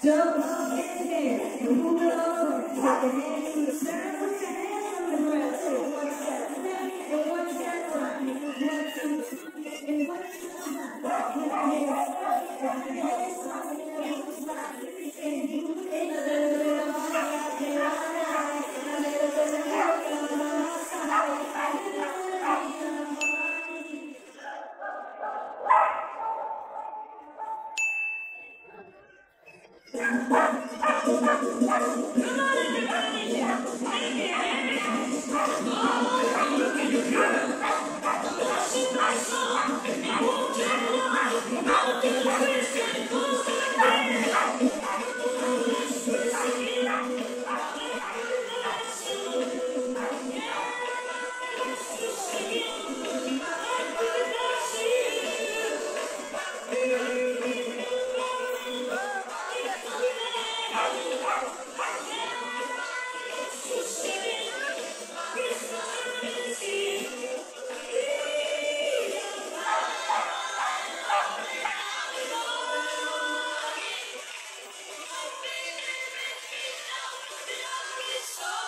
Jump up in the air and move it your hands to the sky. Thank you. So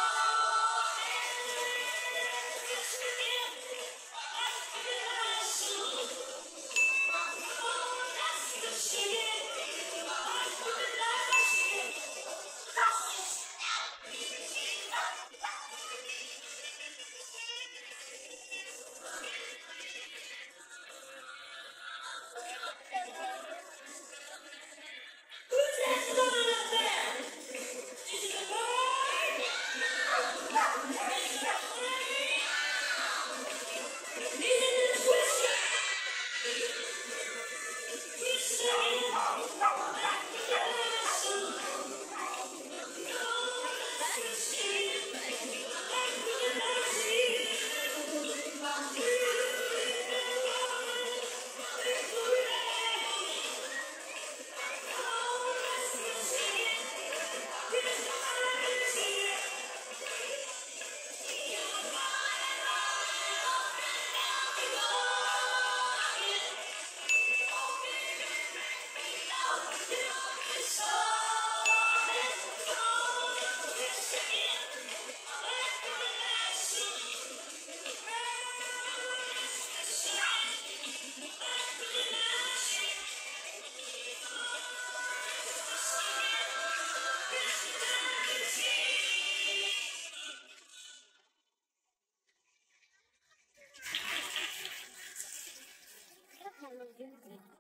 Hello,